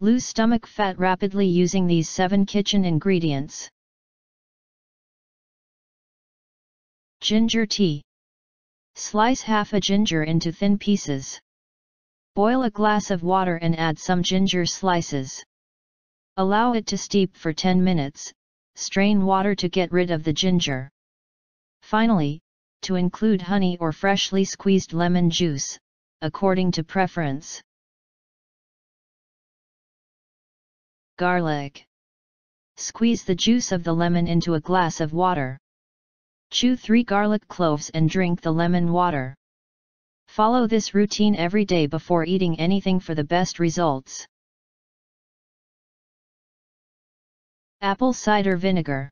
Lose stomach fat rapidly using these 7 kitchen ingredients. Ginger tea. Slice half a ginger into thin pieces. Boil a glass of water and add some ginger slices. Allow it to steep for 10 minutes, strain water to get rid of the ginger. Finally, to include honey or freshly squeezed lemon juice, according to preference. Garlic. Squeeze the juice of the lemon into a glass of water. Chew 3 garlic cloves and drink the lemon water. Follow this routine every day before eating anything for the best results. Apple cider vinegar.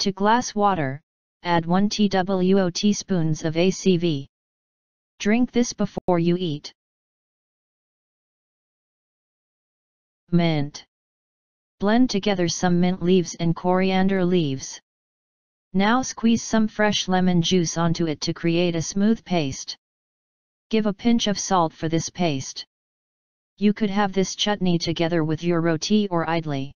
To glass water, add 1 TWO teaspoons of ACV. Drink this before you eat. Mint. Blend together some mint leaves and coriander leaves. Now squeeze some fresh lemon juice onto it to create a smooth paste. Give a pinch of salt for this paste. You could have this chutney together with your roti or idli.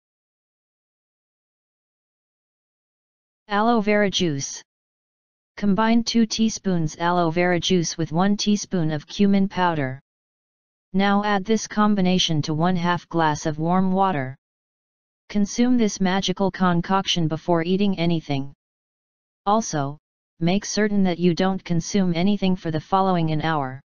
Aloe vera juice. Combine 2 teaspoons aloe vera juice with 1 teaspoon of cumin powder. Now add this combination to 1 half glass of warm water. Consume this magical concoction before eating anything. Also, make certain that you don't consume anything for the following an hour.